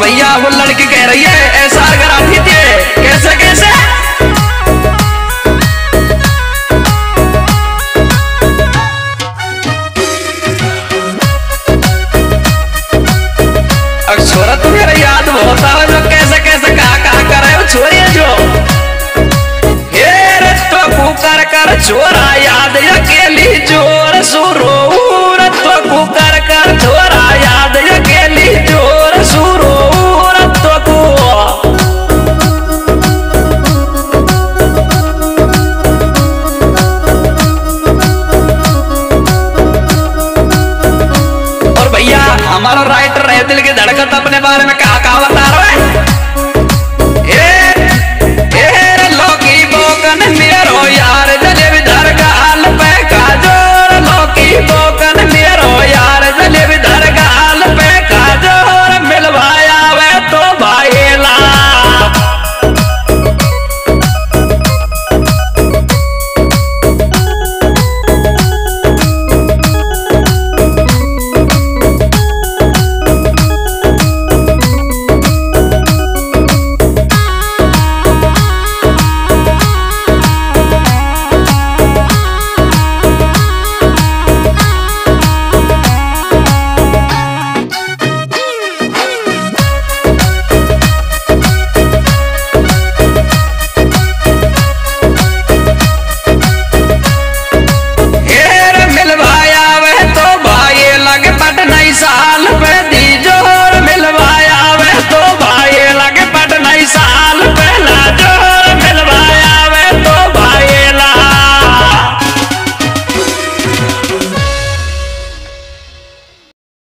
भैया, वो लड़की कह रही है, ऐसा अगर आप कैसे कैसे? छोरा तो मेरा याद होता आवे जो कैसे कैसे, कहा कहा करे वो छोरी जो। हेरे तो पुकार कर छोरा, याद या